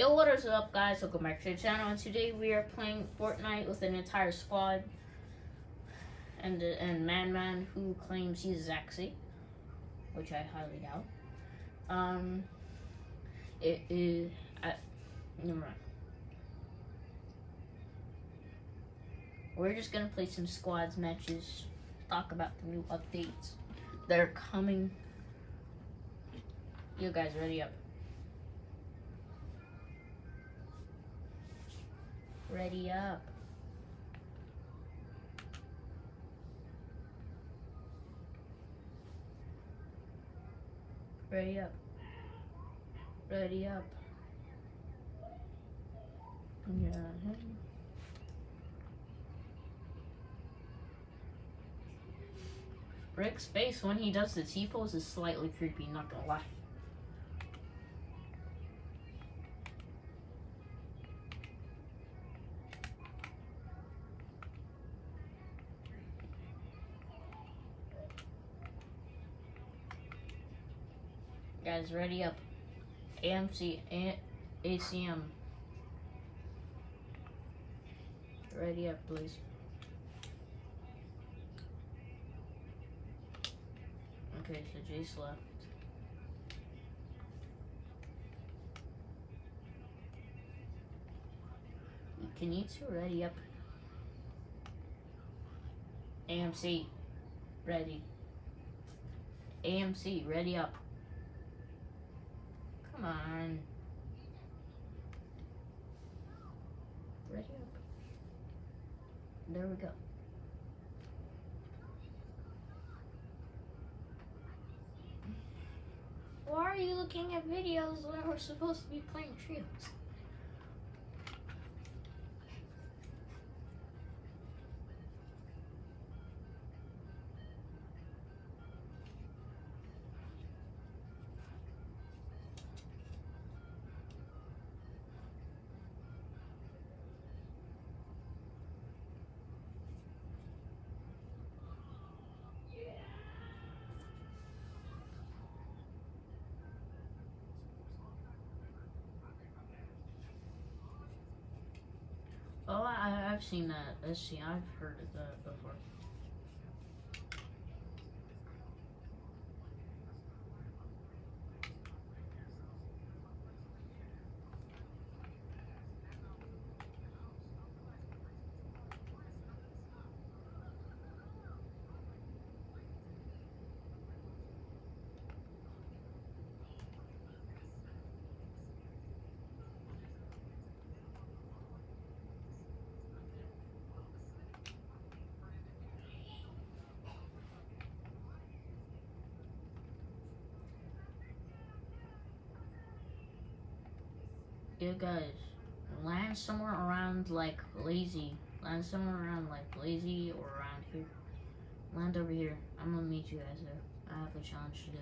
Yo, what is up, guys? Welcome back to the channel. And today we are playing Fortnite with an entire squad, and and Man Man who claims he's Zaxi, which I highly doubt. Um, it is. I, never mind. We're just gonna play some squads matches, talk about the new updates that are coming. You guys ready up? Ready up. Ready up. Ready up. Yeah. Rick's face when he does the T-pose is slightly creepy, not gonna lie. Guys, ready up. AMC, A ACM. Ready up, please. Okay, so Jace left. Can you two ready up? AMC, ready. AMC, ready up. Come on. Ready up. There we go. Why are you looking at videos when we're supposed to be playing trios? Seen that. I've seen. I've heard of that before. Guys, land somewhere around like lazy. Land somewhere around like lazy or around here. Land over here. I'm gonna meet you guys there. I have a challenge to do.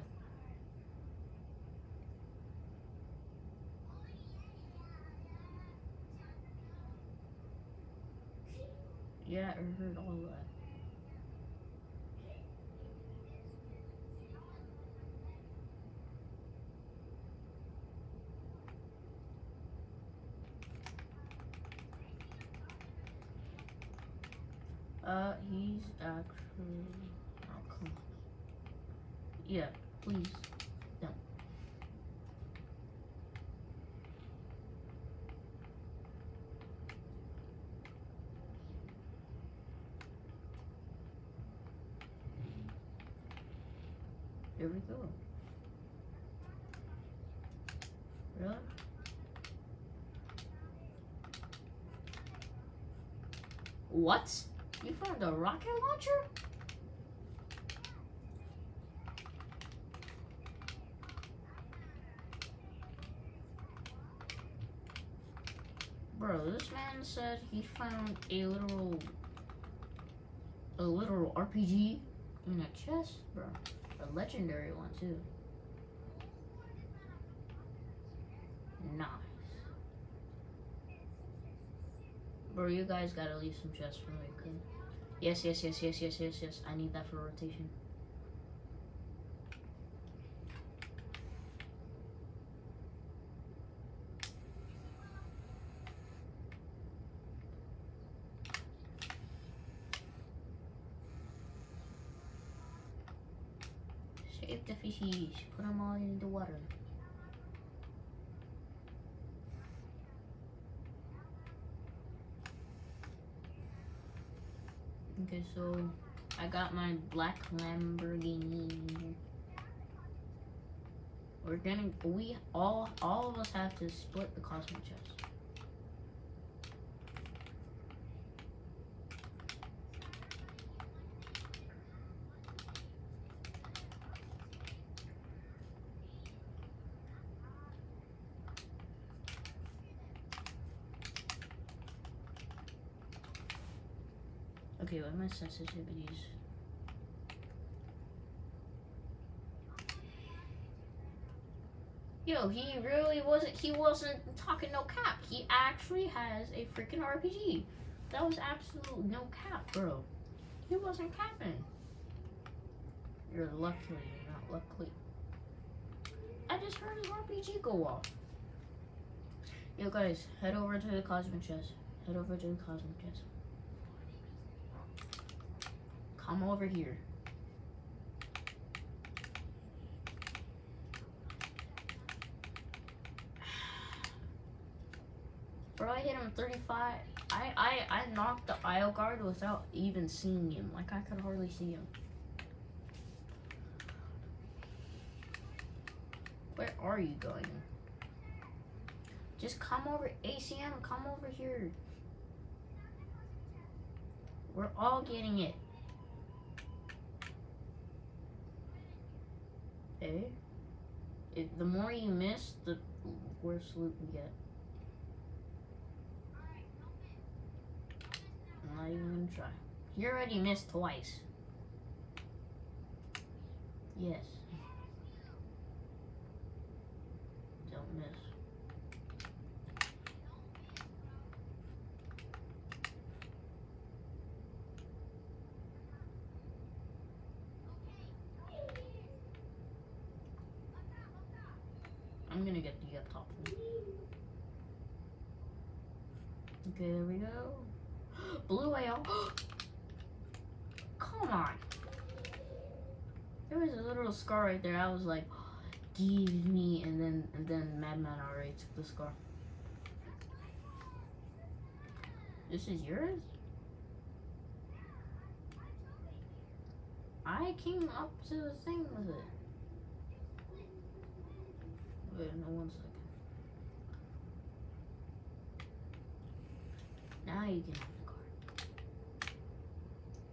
Yeah, I heard all that. Uh, he's actually. Oh, come on. Yeah, please. Don't. Here we go. Really? What? Found a rocket launcher? Bro, this man said he found a literal a literal RPG in a chest, bro. A legendary one too. Nice. Bro, you guys gotta leave some chests for me, okay? Yes, yes, yes, yes, yes, yes, yes. I need that for rotation. the fishies. Put them all in the water. Okay, so I got my black Lamborghini. We're gonna we all all of us have to split the cosmic chest. Okay, what are my sensitivities? Yo, he really wasn't, he wasn't talking no cap. He actually has a freaking RPG. That was absolute no cap, bro. He wasn't capping. You're lucky, you're not lucky. I just heard his RPG go off. Yo, guys, head over to the Cosmic Chest. Head over to the Cosmic Chest. Come over here. Bro, I hit him 35. I, I, I knocked the IO Guard without even seeing him. Like, I could hardly see him. Where are you going? Just come over. ACM, come over here. We're all getting it. Eh? Okay. If the more you miss, the worse loot we get. I'm not even gonna try. You already missed twice. Yes. Don't miss. I'm gonna get the up top. Okay, there we go. Blue whale. Come on. There was a little scar right there. I was like, give me, and then and then Madman already took the scar. This is yours? I came up to the thing with it. Wait, no one second. Now you can have the card.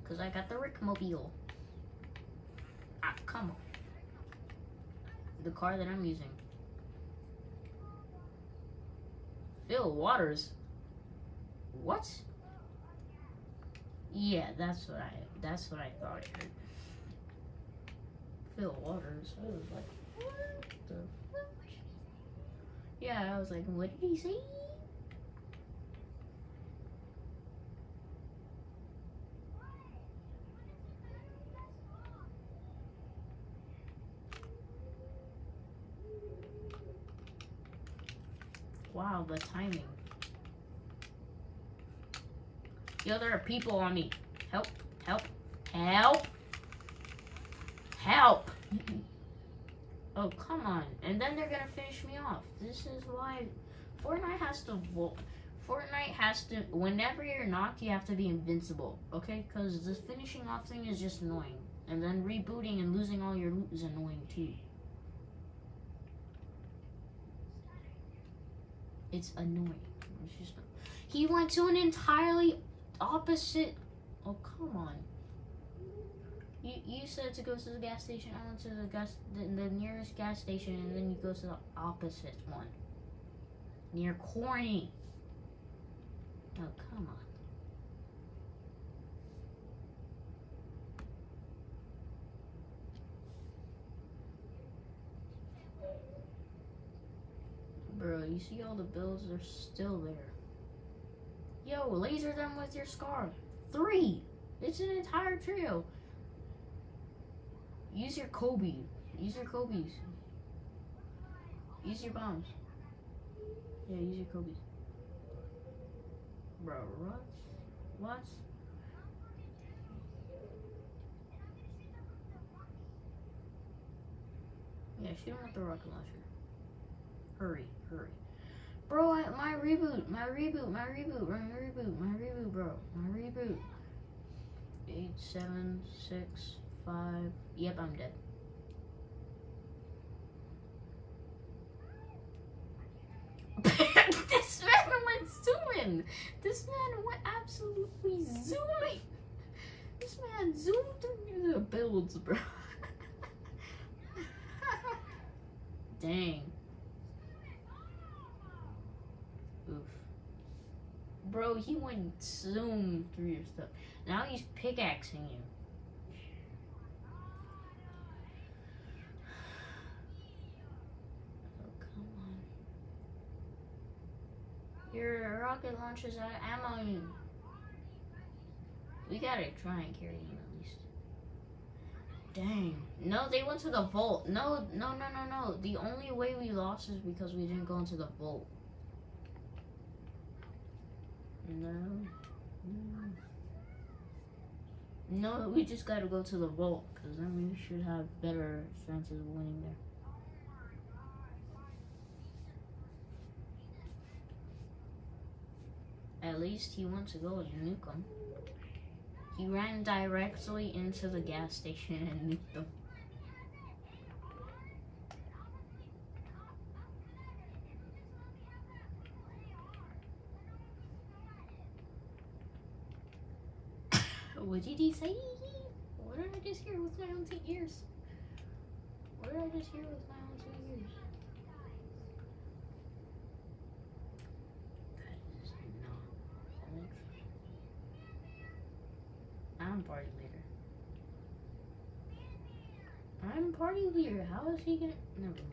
Cause I got the Rickmobile. Ah, come on. The car that I'm using. Phil Waters. What? Yeah, that's what I that's what I thought I heard. Phil Waters. I was like, what the? Yeah, I was like, what did he say? Wow, the timing. Yo, there are people on me. Help, help, help, help. oh, come on. And then they're gonna finish me off. This is why Fortnite has to vote. Fortnite has to, whenever you're knocked, you have to be invincible, okay? Because this finishing off thing is just annoying. And then rebooting and losing all your loot is annoying too. It's annoying. It's just, he went to an entirely opposite. Oh come on. You you said to go to the gas station. I went to the gas the, the nearest gas station, and then you go to the opposite one. Near Corny. Oh come on. Bro, you see all the builds? They're still there. Yo, laser them with your scar. Three! It's an entire trio. Use your Kobe. Use your Kobe's. Use your bombs. Yeah, use your Kobe's. Bro, what? What? Yeah, shoot him with the rocket launcher. Hurry, hurry. Bro, I, my reboot, my reboot, my reboot, my reboot, my reboot, bro, my reboot. Eight, seven, six, five. Yep, I'm dead. this man went zooming. This man went absolutely zooming. This man zoomed through the builds, bro. Dang. Oof. Bro, he went zoom through your stuff. Now he's pickaxing you. Oh, come on. Your ammo. We gotta try and carry him at least. Dang. No, they went to the vault. No, no, no, no, no. The only way we lost is because we didn't go into the vault. No. No, we just gotta go to the vault, because then we should have better chances of winning there. At least he wants to go and nuke him. He ran directly into the gas station and nuked them. what did he say? What did I just hear with my own two ears? What did I just hear with my own two ears? That is not ultra. I'm party leader. I'm party leader. How is he gonna? Never mind.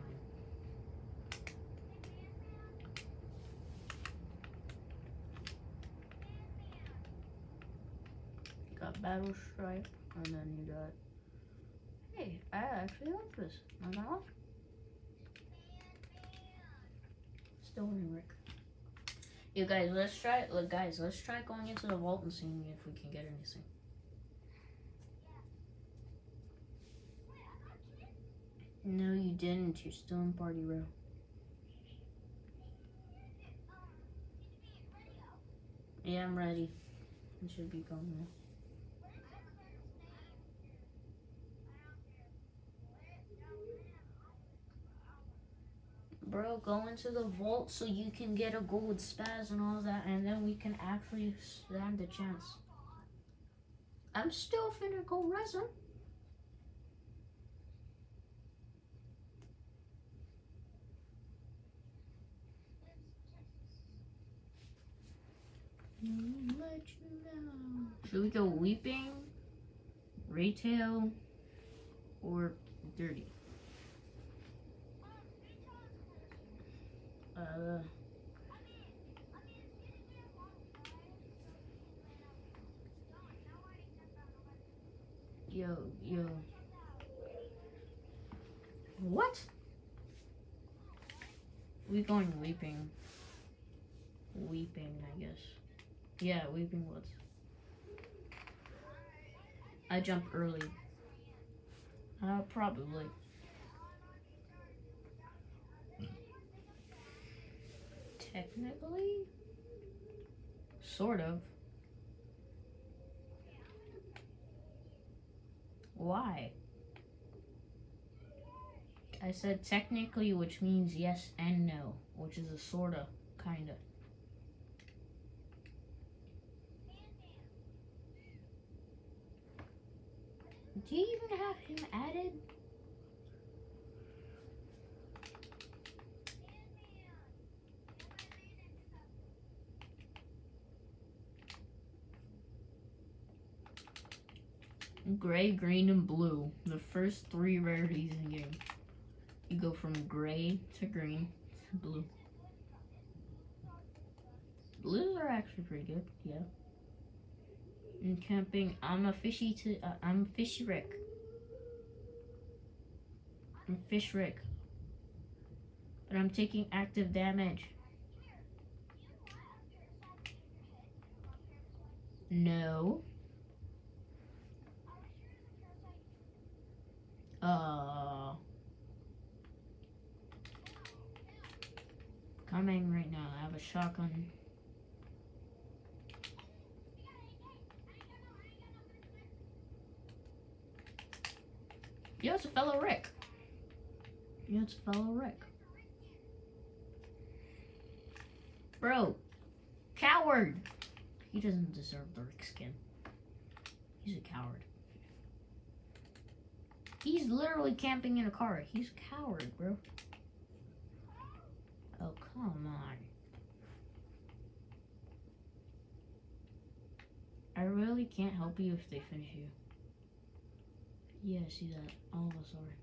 Got battle stripe, and then you got. Hey, I actually like this. Not gonna lie. Still Rick. You guys, let's try. Look, guys, let's try going into the vault and seeing if we can get anything. No, you didn't. You're still in party row. Yeah, I'm ready. I should be going now. Bro, go into the vault so you can get a gold spaz and all that, and then we can actually stand a chance. I'm still finna go resin. Let you know. Should we go weeping, retail, or dirty? Uh, yo, yo. What? We going weeping. Weeping, I guess. Yeah, weeping woods. I jump early. Uh, probably. Technically? Sort of. Why? I said technically, which means yes and no, which is a sorta, kinda. Do you even have him added? Gray, green, and blue. The first three rarities in the game. You go from gray to green to blue. Blues are actually pretty good, yeah and camping. I'm a fishy to uh, I'm fishy Rick. I'm fish Rick. But I'm taking active damage. No. Uh. Coming right now. I have a shotgun. Yo, it's a fellow Rick. Yo, it's a fellow Rick. Bro, coward. He doesn't deserve the Rick skin. He's a coward. He's literally camping in a car. He's a coward, bro. Oh, come on. I really can't help you if they finish you. Yeah, see that. All of us are.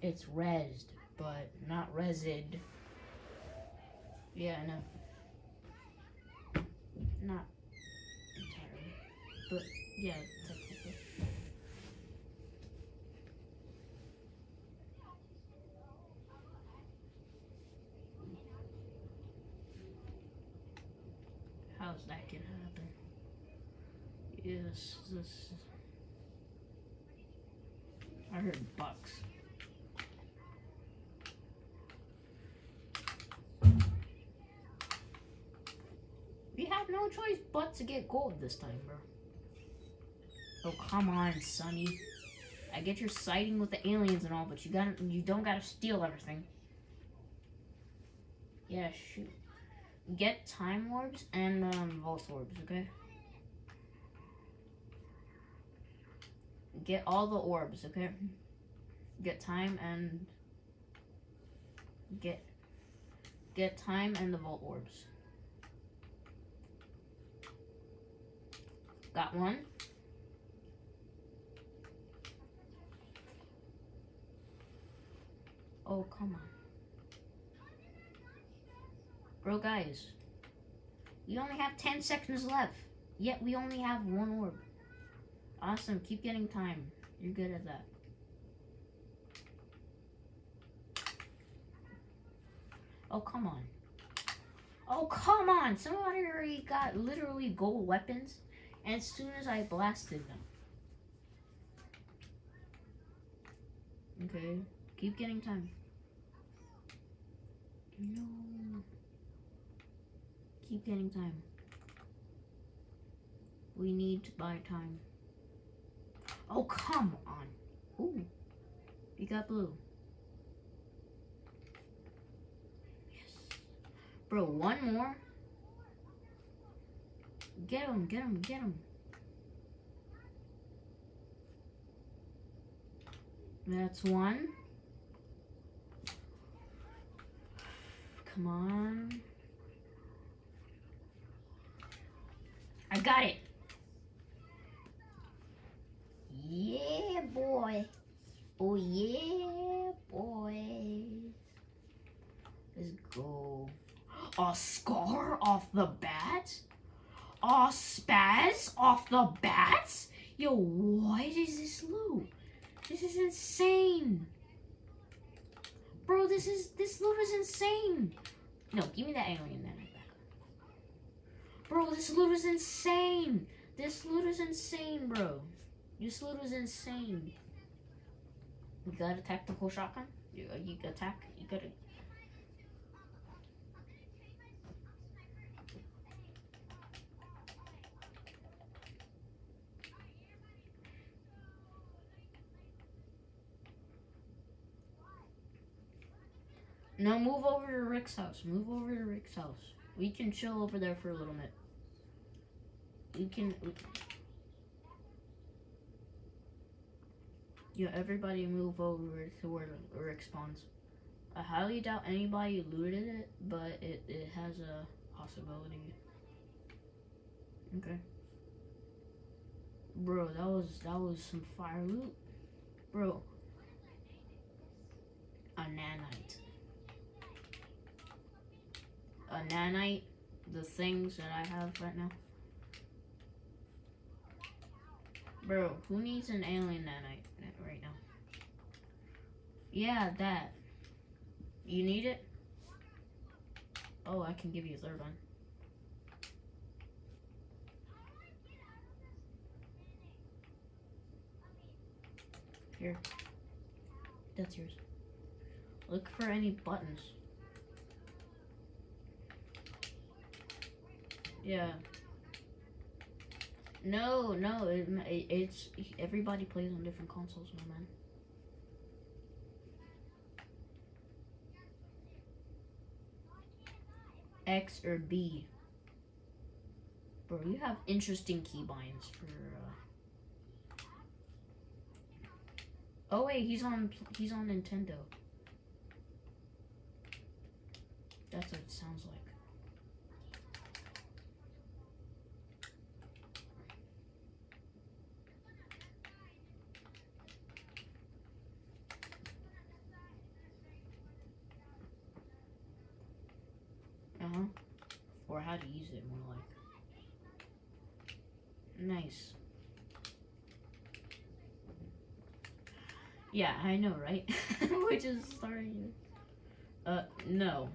It's resed, but not resid. Yeah, I know. Not entirely. But yeah, technically. How's that gonna happen? Yes, this. I heard bucks. We have no choice but to get gold this time, bro. Oh come on, Sonny. I get your siding with the aliens and all, but you got you don't gotta steal everything. Yeah, shoot. Get time orbs and um, vault orbs, okay? Get all the orbs, okay? Get time and get get time and the vault orbs. Got one. Oh, come on. Bro, guys. We only have 10 seconds left. Yet we only have one orb. Awesome. Keep getting time. You're good at that. Oh, come on. Oh, come on. Somebody already got literally gold weapons. And as soon as I blasted them. Okay. Keep getting time. No. Keep getting time. We need to buy time. Oh, come on. Ooh. You got blue. Yes. Bro, one more. Get him, get him, get him. That's one. Come on. I got it. Yeah, boy. Oh, yeah, boy. Let's go. A scar off the bat? A spaz off the bats? Yo, what is this loot? This is insane. Bro, this is, this loot is insane. No, give me that alien then. Bro, this loot is insane. This loot is insane, bro. This loot is insane. You got a tactical shotgun. You, you attack. You gotta. Now move over to Rick's house. Move over to Rick's house. We can chill over there for a little bit. We can... We... Yeah, everybody move over to where Rick spawns. I highly doubt anybody looted it, but it, it has a possibility. Okay. Bro, that was that was some fire loot. Bro. A nanite a nanite, the things that I have right now. Bro, who needs an alien nanite right now? Yeah, that. You need it? Oh, I can give you a third one. Here. That's yours. Look for any buttons. Yeah. No, no, it, it's everybody plays on different consoles, my man. X or B. Bro, you have interesting keybinds for. Uh... Oh wait, he's on. He's on Nintendo. That's what it sounds like. Or how to use it more like. Nice. Yeah, I know, right? Which is starting. Uh, no.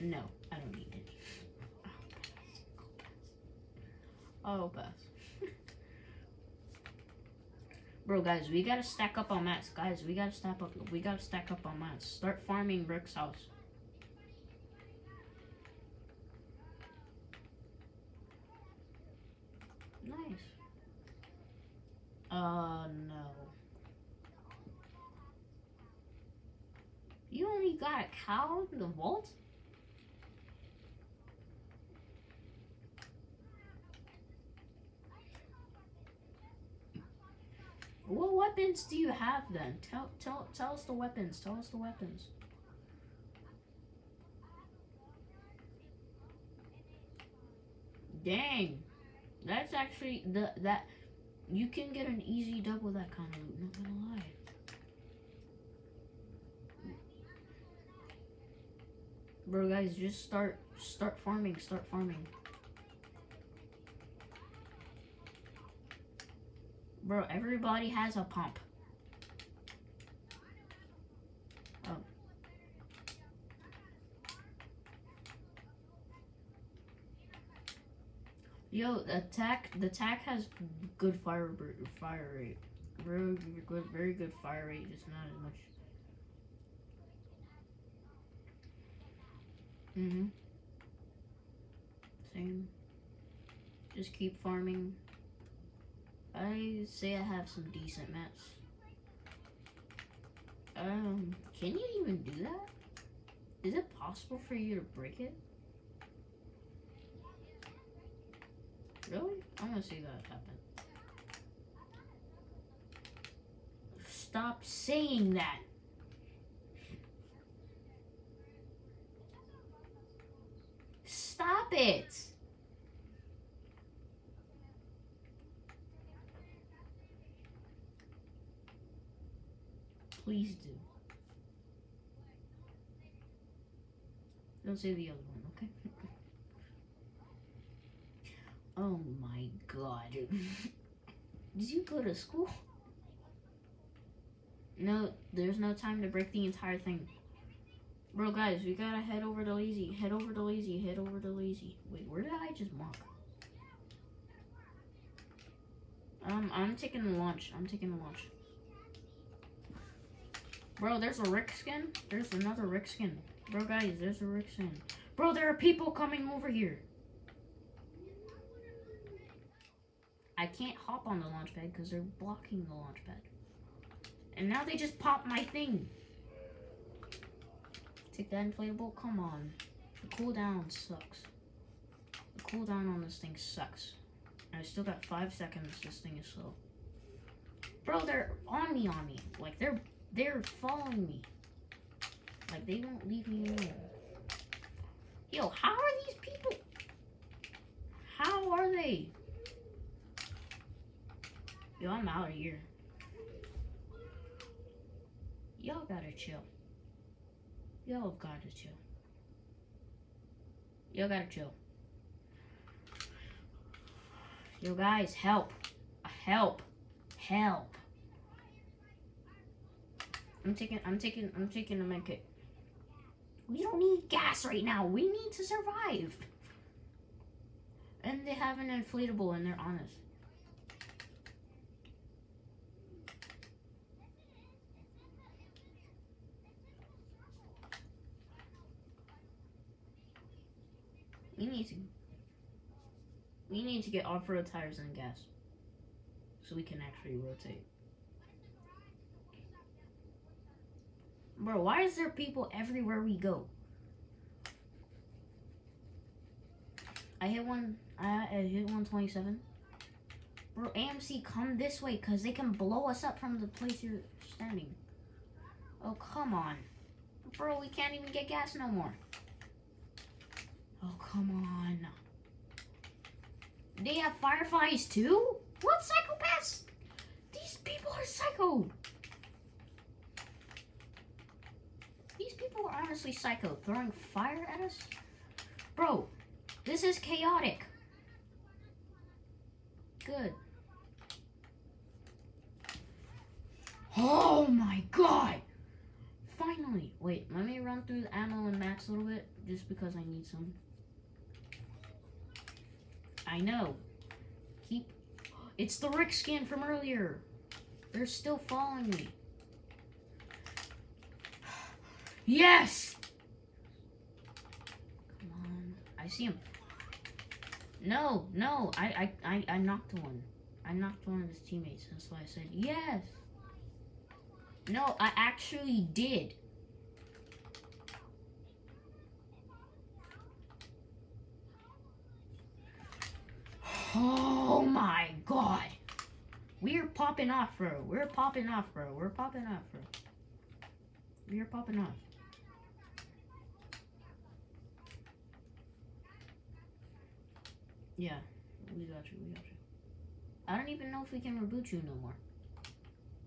No, I don't need it. I'll pass. Bro, guys, we gotta stack up on mats. Guys, we gotta stack up. We gotta stack up on mats. Start farming Brick's house. Nice. Uh, no. You only got a cow in the vault? What weapons do you have then? Tell tell tell us the weapons. Tell us the weapons. Dang. That's actually the that you can get an easy double that kind of loot, not gonna lie. Bro guys, just start start farming, start farming. Bro, everybody has a pump. Oh. Yo, the attack the attack has good fire fire rate. Very good very good fire rate, just not as much. Mm-hmm. Same. Just keep farming. I say I have some decent mats. Um, can you even do that? Is it possible for you to break it? Really? I'm gonna see that happen. Stop saying that. Stop it. Please do. Don't say the other one, okay? oh my god. Did you go to school? No, there's no time to break the entire thing. Bro, guys, we gotta head over to Lazy. Head over to Lazy. Head over to Lazy. Wait, where did I just walk? Um, I'm taking the launch. I'm taking the launch. Bro, there's a Rick skin. There's another Rick skin. Bro, guys, there's a Rick skin. Bro, there are people coming over here. I can't hop on the launch pad because they're blocking the launch pad. And now they just pop my thing. Take that inflatable? Come on. The cooldown sucks. The cooldown on this thing sucks. I still got five seconds. This thing is slow. Bro, they're on me, on me. Like, they're they're following me. Like, they won't leave me alone. Yo, how are these people? How are they? Yo, I'm out of here. Y'all gotta chill. Y'all gotta chill. Y'all gotta chill. Yo, guys, help. Help. Help. I'm taking, I'm taking, I'm taking a med. We don't need gas right now. We need to survive. And they have an inflatable and they're honest. We need to. We need to get off-road tires and gas, so we can actually rotate. Bro, why is there people everywhere we go? I hit one. I, I hit 127. Bro, AMC, come this way, cause they can blow us up from the place you're standing. Oh, come on. Bro, we can't even get gas no more. Oh, come on. They have fireflies too? What psychopaths? These people are psycho. These people are honestly psycho. Throwing fire at us? Bro, this is chaotic. Good. Oh my god! Finally! Wait, let me run through the ammo and mats a little bit, just because I need some. I know. Keep... It's the Rick skin from earlier. They're still following me. Yes! Come on. I see him. No, no. I, I, I, I knocked one. I knocked one of his teammates. That's why I said yes. No, I actually did. Oh my god. We're popping off, bro. We're popping off, bro. We're popping off, bro. We're popping off. Yeah, we got you, we got you. I don't even know if we can reboot you no more.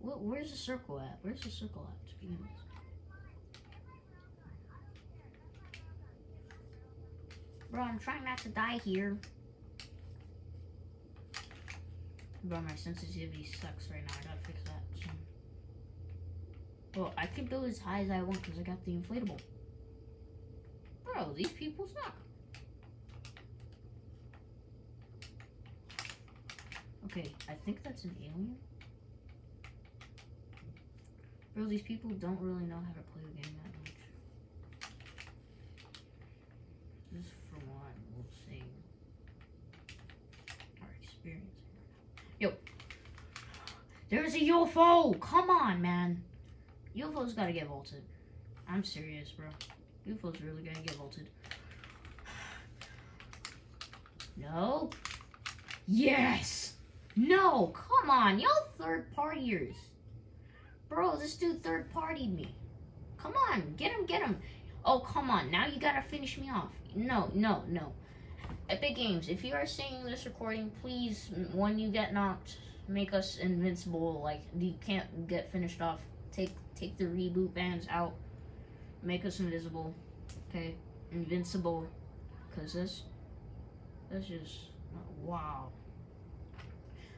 Wh where's the circle at? Where's the circle at, to begin with? Bro, I'm trying not to die here. Bro, my sensitivity sucks right now. I gotta fix that soon. Well, I can go as high as I want because I got the inflatable. Bro, these people suck. Okay, I think that's an alien. Bro, these people don't really know how to play the game that much. This is from what I'm saying. Our experience. Yo. There's a UFO! Come on, man. UFO's gotta get vaulted. I'm serious, bro. UFO's really gonna get vaulted. No. Yes! No, come on, y'all third partiers. Bro, this dude third partied me. Come on, get him, get him. Oh, come on, now you gotta finish me off. No, no, no. Epic Games, if you are seeing this recording, please, when you get knocked, make us invincible. Like, you can't get finished off. Take take the reboot bands out. Make us invisible. Okay? Invincible. Because this, this just, wow.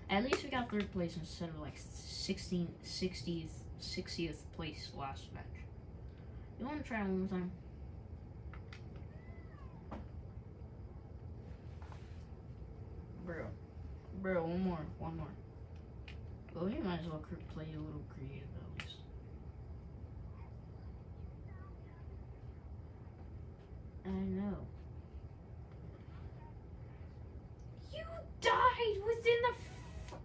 At least we got third place instead of like 16th, 60th, 60th place last match. You want to try one more time? Bro. Bro, one more. One more. Well, we might as well play a little creative at least. I know. You died within the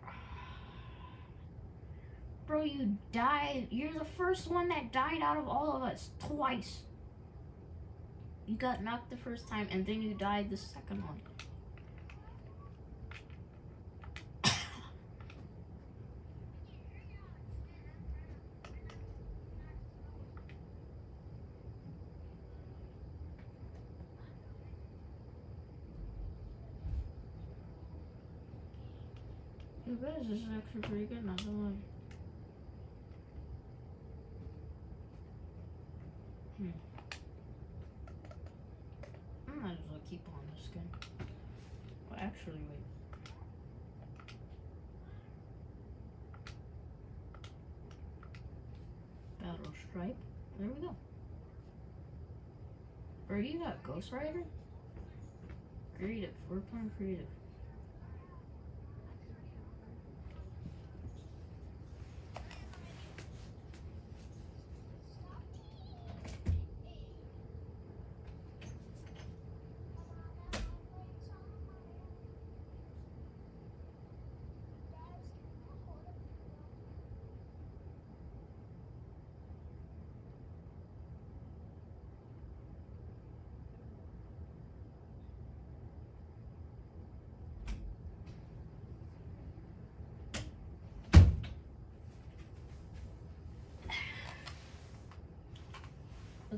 Bro, you died. You're the first one that died out of all of us. Twice. You got knocked the first time, and then you died the second one. Guys is actually pretty good, not gonna lie. Hmm. I might as well keep on this skin. Well, actually, wait. Battle Stripe. There we go. Or you got Ghost Rider? Creative. We're playing creative.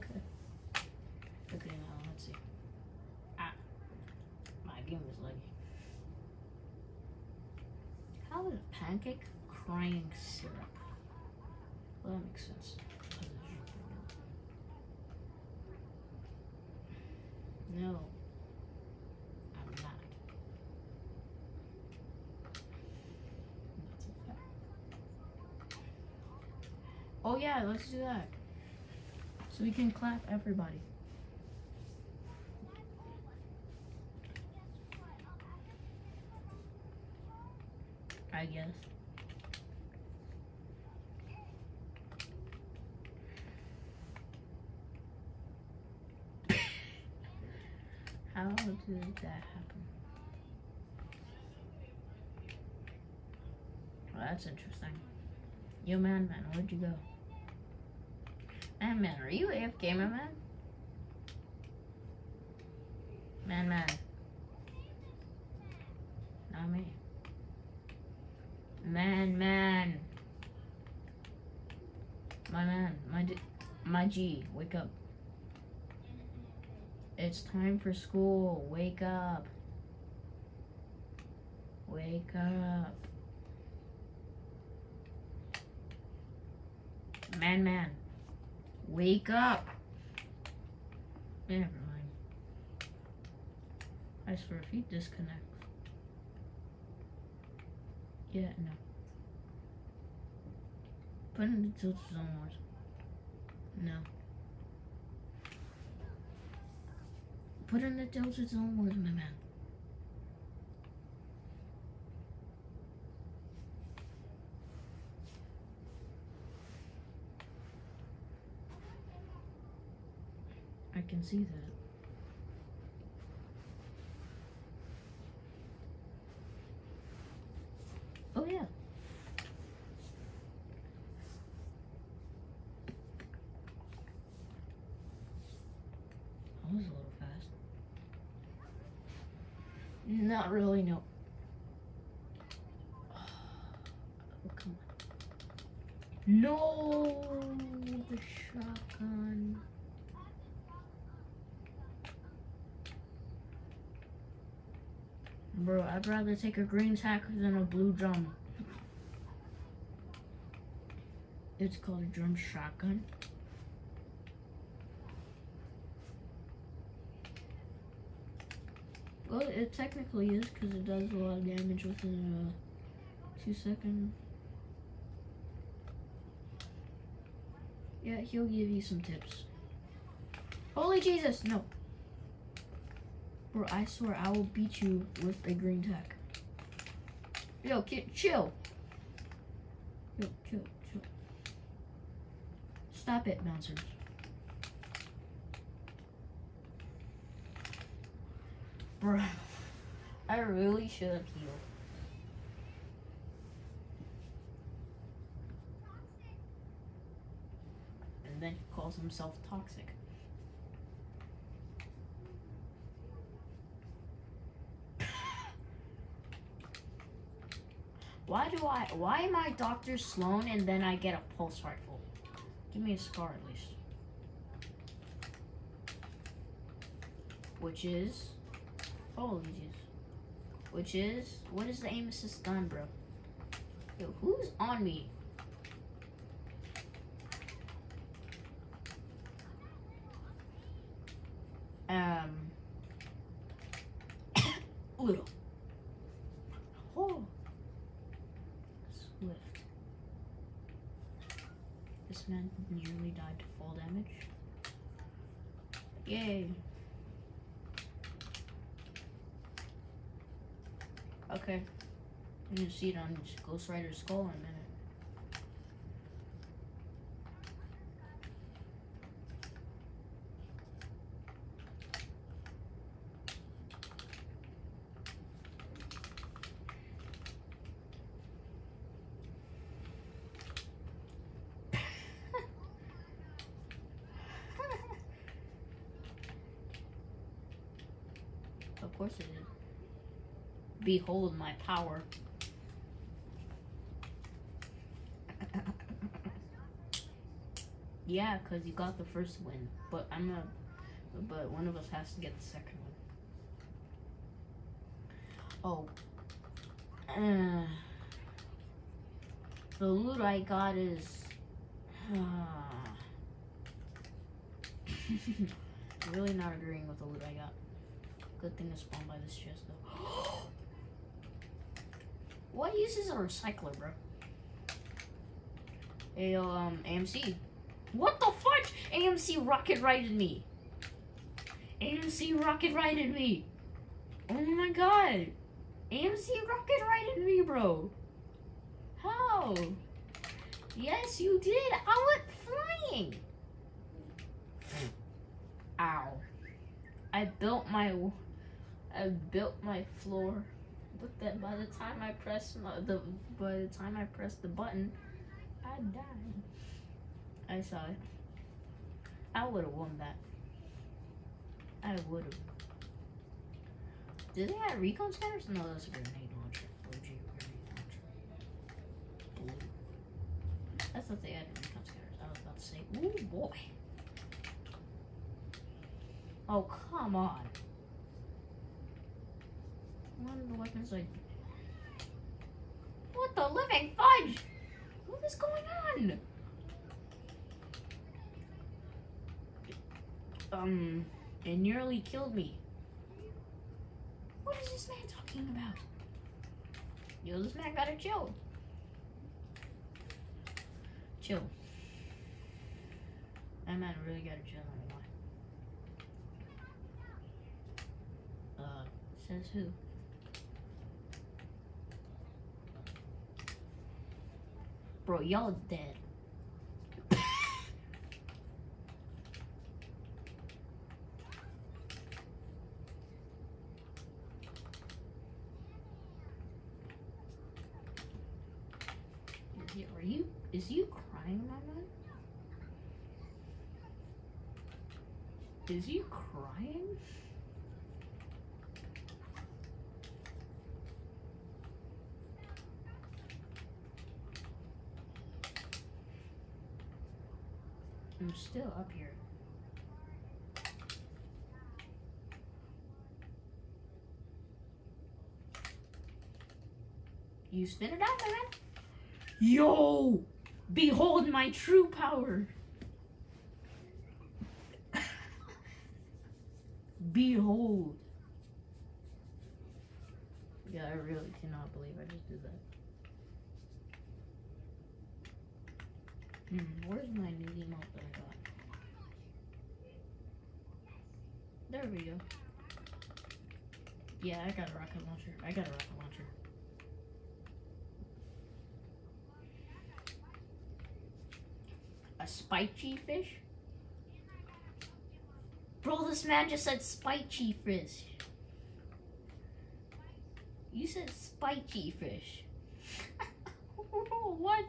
Okay. Okay, now let's see. Ah, my game is laggy. How is a pancake crying syrup? Well, that makes sense. No, I'm not. Oh yeah, let's do that. So we can clap everybody. I guess. How did that happen? Well, that's interesting. Yo, man, man, where'd you go? Man, are you AFK, my man? Man, man. Not me. Man, man. My man, my my G, wake up. It's time for school. Wake up. Wake up. Man, man. Wake up. Never mind. I swear, if he disconnects. Yeah, no. Put in the tilt zone wars. No. Put in the Delta Zone Wars, my man. I can see that. Oh yeah. That was a little fast. Not really, no. No, the shotgun. Bro, I'd rather take a green tack than a blue drum. It's called a drum shotgun. Well, it technically is because it does a lot of damage within uh, two seconds. Yeah, he'll give you some tips. Holy Jesus, no. Bro, I swear I will beat you with a green tack. Yo, kid, chill. Yo, chill, chill. Stop it, bouncers. Bro, I really should have healed. And then he calls himself toxic. Why do I, why am I Dr. Slone and then I get a pulse rifle? Give me a scar at least. Which is, holy jeez. Which is, what is the aim assist gun, bro? Yo, who's on me? Um, little. Oh. Swift. This man nearly died to fall damage. Yay. Okay. I'm gonna see it on Ghost Rider's skull in a minute. Of course it is. Behold my power. Yeah, because you got the first win, but I'm not. But one of us has to get the second one. Oh. Uh, the loot I got is. Uh, really not agreeing with the loot I got. Good thing to spawn by this chest though. what uses a recycler, bro? A um AMC. What the fudge? AMC rocket righted me. AMC rocket righted me. Oh my god. AMC rocket righted me, bro. How? Yes, you did. I went flying. Ow. I built my I built my floor. But then by the time I pressed the by the time I pressed the button, I died. I saw it. I would have won that. I would have. Did they have recon scanners? No, that's a grenade launcher. OG grenade launcher. Blue. I thought they had recon scanners. I was about to say, ooh boy. Oh, come on. The weapons like... What the living fudge? What is going on? Um, it nearly killed me. What is this man talking about? Yo, this man gotta chill. Chill. That man really gotta chill on why. Uh, says who? Bro, y'all dead. Are you, is you crying, my man? Is you crying? I'm still up here. You spin it out, man. Yo! Behold my true power. Behold. Yeah, I really cannot believe I just did that. Hmm, where's my new emote that I got? There we go. Yeah, I got a rocket launcher. I got a rocket launcher. A spiky fish? Bro, this man just said spiky fish. You said spiky fish. what?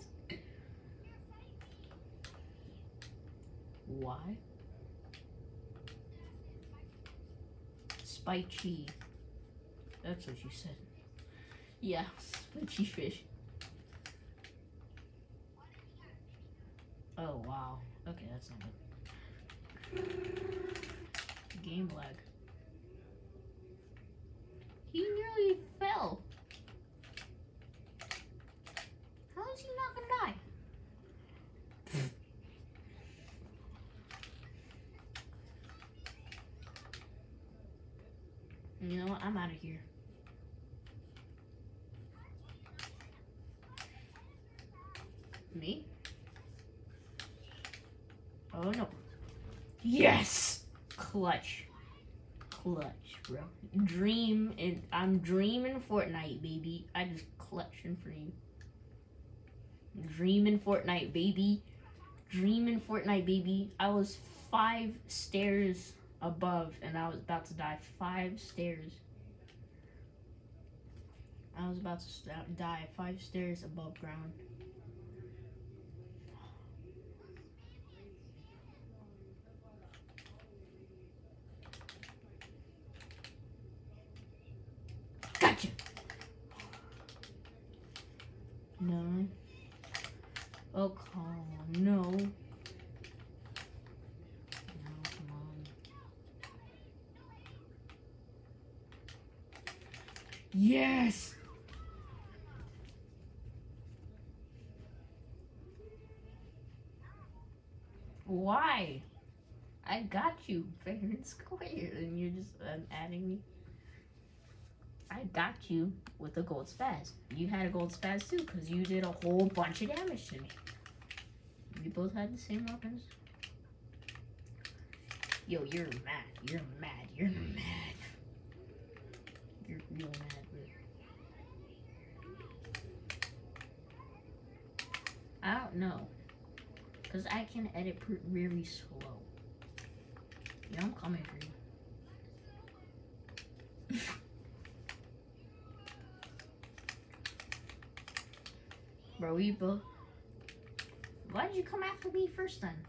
Why? Spiky. That's what you said. Yeah, spiky fish. Oh, wow. Okay, that's not good. Game lag. He nearly fell. How is he not gonna die? you know what? I'm out of here. Me? Oh no. Yes! Clutch. Clutch, bro. Dream and I'm dreaming Fortnite, baby. I just clutching for you. Dreaming Fortnite, baby. Dreaming Fortnite, baby. I was five stairs above and I was about to die. Five stairs. I was about to die five stairs above ground. No. Oh, come on. No. No, come on. Yes! Why? I got you fair and square, and you're just um, adding me. I got you with a gold spaz. You had a gold spaz too, because you did a whole bunch of damage to me. We both had the same weapons. Yo, you're mad. You're mad. You're mad. You're real mad, bro. I don't know. Because I can edit really slow. I'm coming for you. Bro, we both. Why did you come after me first then?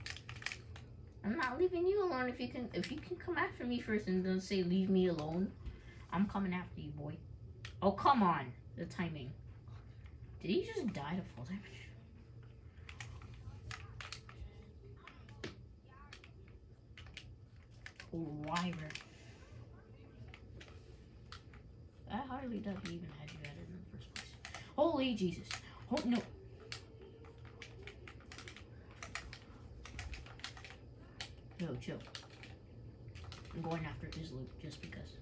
I'm not leaving you alone if you can if you can come after me first and then say leave me alone. I'm coming after you, boy. Oh come on. The timing. Did he just die to full damage? Wyvern. I hardly he even had you at it in the first place. Holy Jesus. Oh no. Yo, chill. I'm going after his loot just because.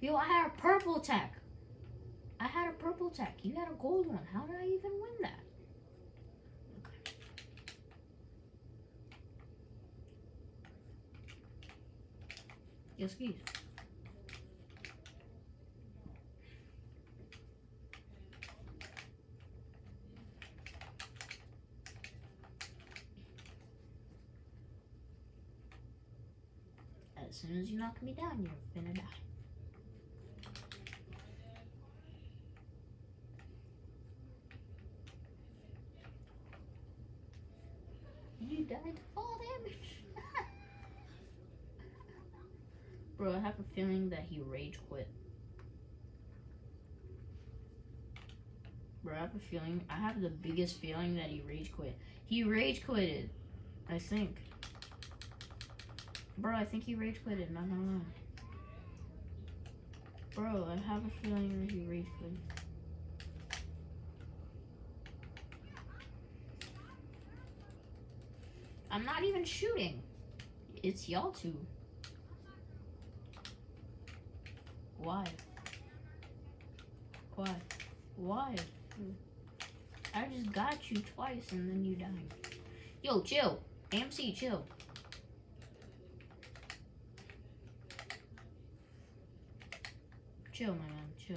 Yo, I had a purple tech. I had a purple tech. You had a gold one. How did I even win that? Okay. Yes, please. As soon as you knock me down, you're gonna die. You died to fall damage. Bro, I have a feeling that he rage quit. Bro, I have a feeling, I have the biggest feeling that he rage quit. He rage quitted, I think. Bro, I think he rage quitted, not gonna lie. Bro, I have a feeling that he rage quitted. I'm not even shooting. It's y'all two. Why? Why? Why? I just got you twice and then you died. Yo, chill. AMC, chill. Chill, my man, chill.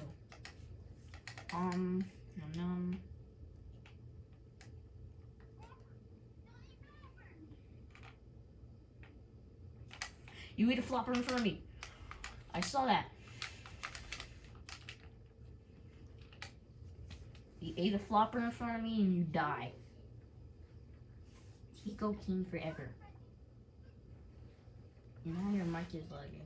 Um, um, um. You ate a flopper in front of me. I saw that. You ate a flopper in front of me and you die. Tico King forever. Now your mic is lagging.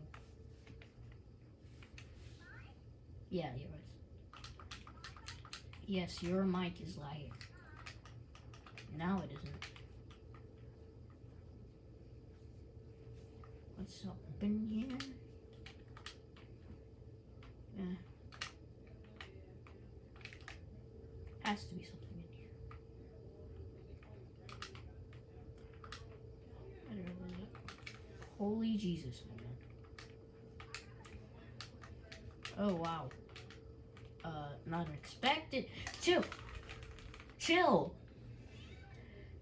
Yeah, yours. Yes, your mic is lagging. Now it isn't. What's up in here? Yeah. Has to be something in here. I don't know what- Holy Jesus, man. Oh, wow. Not expected. Chill. Chill.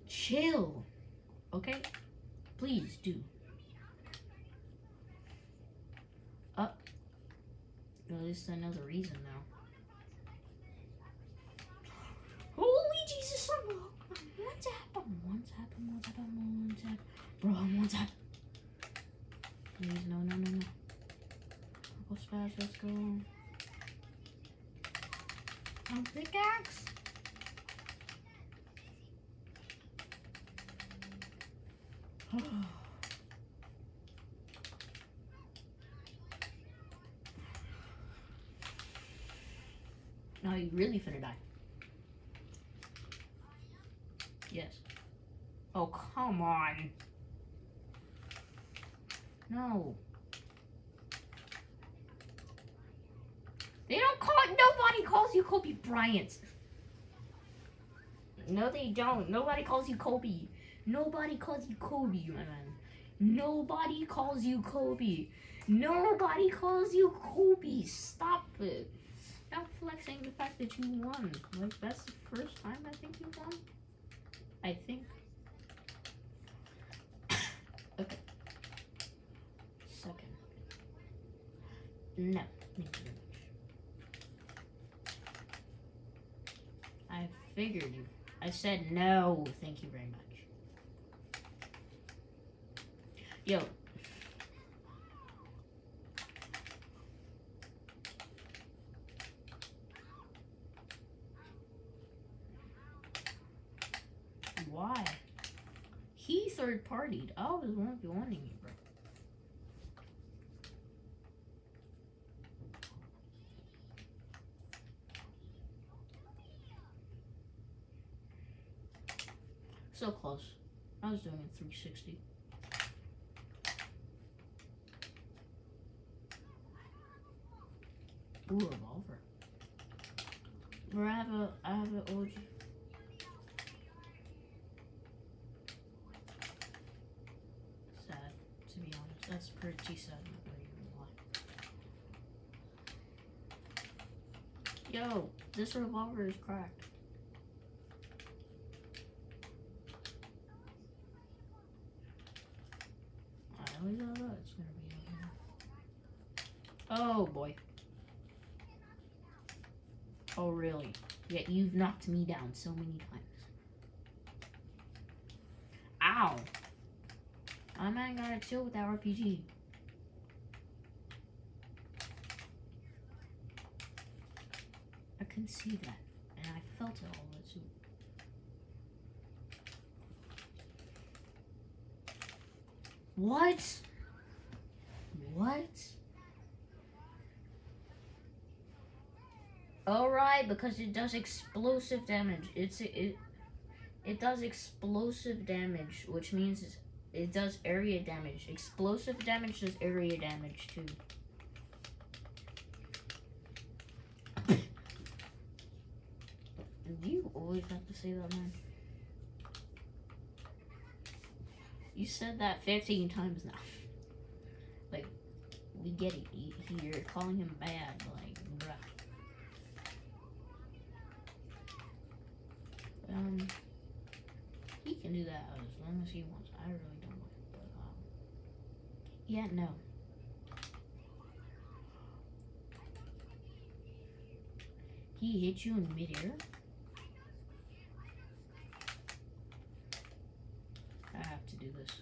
Chill. Okay? Please do. Up. At least I know the reason now. Holy Jesus! One tap, I'm one tap, I'm one tap. Bro, one tap. Please, no, no, no, no. Go fast, let's go. I'm pickaxe. Now you really finna die. Yes. Oh, come on. No. They don't call nobody calls you Kobe Bryant. No, they don't. Nobody calls you Kobe. Nobody calls you Kobe, my man. Nobody calls you Kobe. Nobody calls you Kobe. Stop it. Flexing the fact that you won. Like, that's the first time I think you won. I think. okay. Second. No. Thank you very much. I figured you. I said no. Thank you very much. Yo. Why? He third partied. I one wanting you, bro. So close. I was doing a 360. Ooh, revolver. Or I have a, I have an OG. 37.1. Yo, this revolver is cracked. I know gonna be here. Oh boy. Oh really? Yet yeah, you've knocked me down so many times. Ow! I'm not gonna chill with that RPG. Can see that, and I felt it all the too. What? What? Alright, because it does explosive damage. It's it it does explosive damage, which means it does area damage. Explosive damage does area damage too. Always have to say that, man? You said that 15 times now. Like, we get it. You're calling him bad, like, bruh. Um, he can do that as long as he wants. I really don't want it, but, um, yeah, no. He hit you in midair? I have to do this.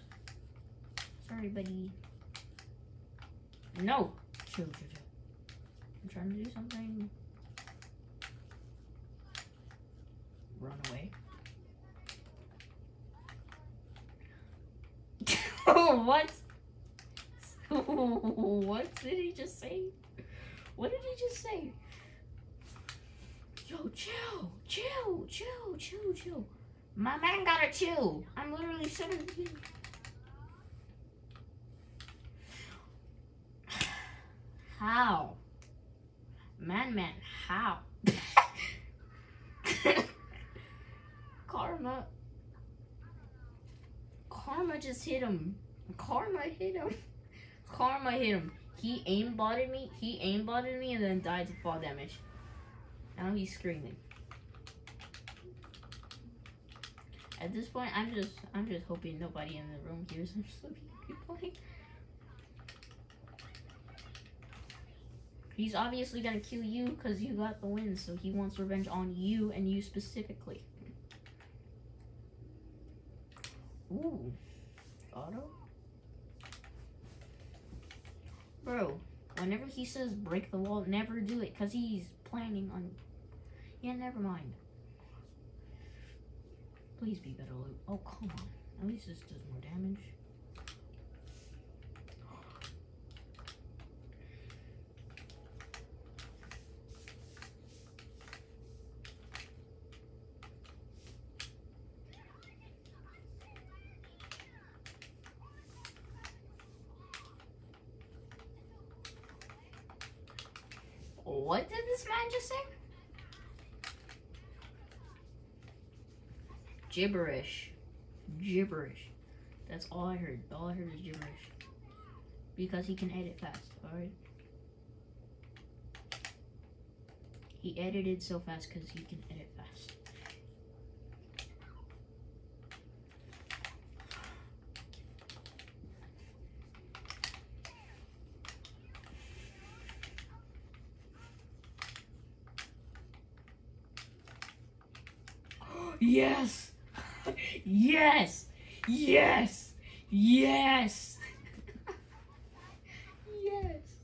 Sorry, buddy. No! Chill, chill, chill. I'm trying to do something. Run away. what? what did he just say? What did he just say? Yo, chill, chill, chill, chill, chill. My man gotta chill. I'm literally 17. How? Man, man, how? Karma. Karma just hit him. Karma hit him. Karma hit him. He aimbotted me. He aimbotted me and then died to fall damage. Now he's screaming. At this point, I'm just, I'm just hoping nobody in the room hears him so he can playing. He's obviously gonna kill you because you got the win, so he wants revenge on you and you specifically. Ooh. Auto? Bro, whenever he says break the wall, never do it because he's planning on. Yeah, never mind. Please be better loot. Oh, come on. At least this does more damage. What did this man just say? Gibberish. Gibberish. That's all I heard. All I heard is gibberish. Because he can edit fast, alright? He edited so fast because he can edit fast. yes! Yes! Yes! Yes! yes!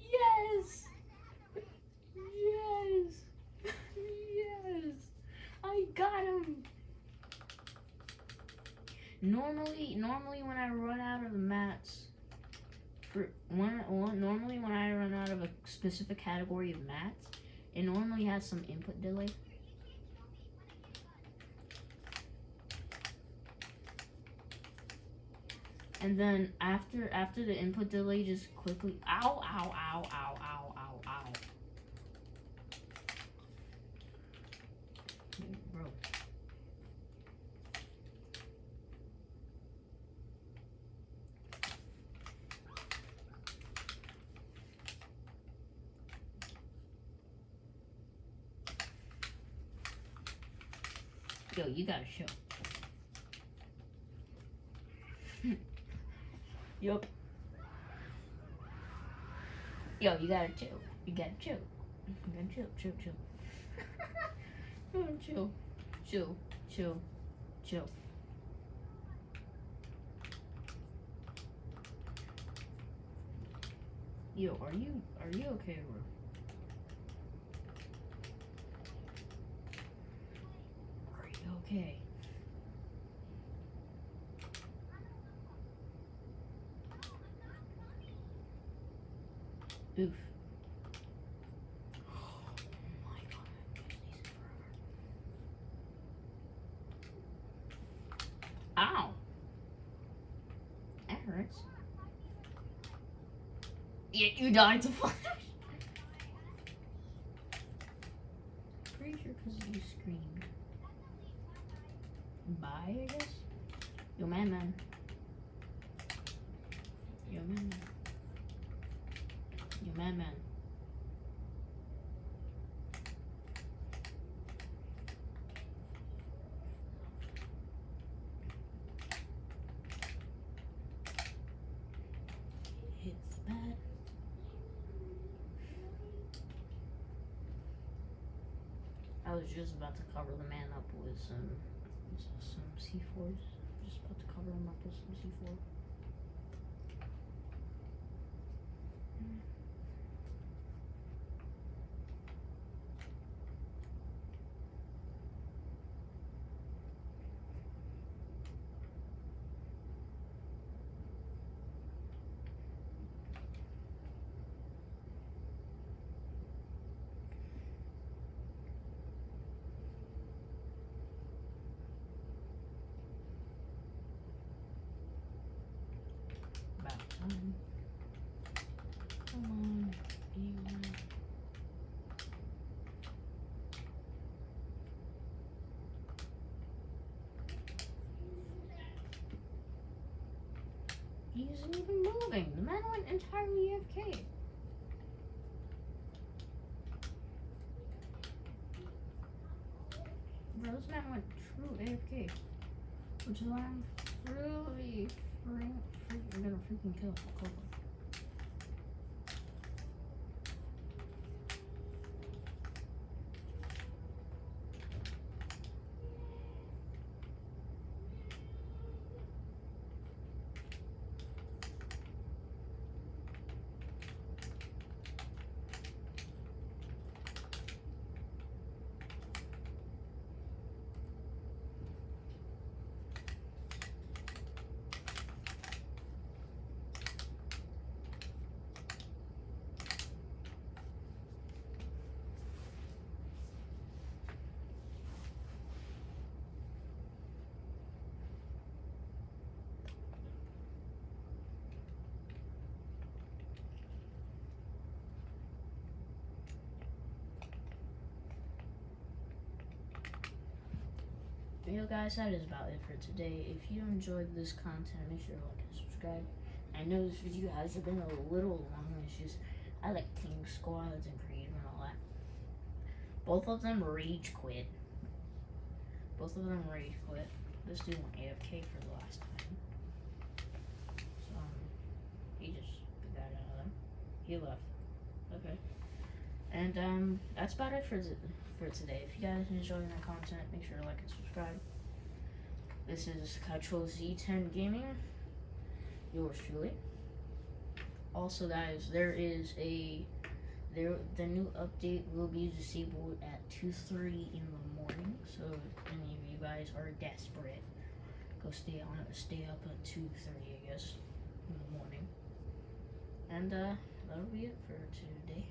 Yes! Yes! Yes! I got him! Normally, normally when I run out of mats, for one, one, normally when I run out of a specific category of mats, it normally has some input delay. And then after after the input delay, just quickly ow ow ow ow ow ow ow. Bro. Yo, you gotta show. Yup. Yo, you gotta chill. You gotta chill. You gotta chill, chill, chill. oh, chill. Chill, chill, chill. Yo, are you are you okay, bro? Are you okay? Oof. Oh. Ow! That hurts. Yeah, you died to flash. Pretty sure because you screamed. Bye, I guess? Yo, man, man. Yo, man, man. Man, man. The bed. I was just about to cover the man up with some some C4s. Just about to cover him up with some C4. About time. Come on, be one. He isn't even moving. The man went entirely AFK. Bro, this man went true AFK. Which is why I'm really freaking, freaking gonna freaking kill Coco. Yo, guys, that is about it for today. If you enjoyed this content, make sure to like and subscribe. I know this video has been a little long. It's just I like King Squads and Creative and all that. Both of them rage quit. Both of them rage quit. This dude went AFK for the last time. So um, he just got out of there. He left. Okay. And um, that's about it for for today. If you guys enjoying my content, make sure to like and subscribe. This is Control Z10 Gaming. Yours truly. Also, guys, there is a there the new update will be disabled at two thirty in the morning. So if any of you guys are desperate, go stay on stay up at two thirty, I guess, in the morning. And uh, that'll be it for today.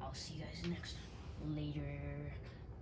I'll see you guys next time. Later.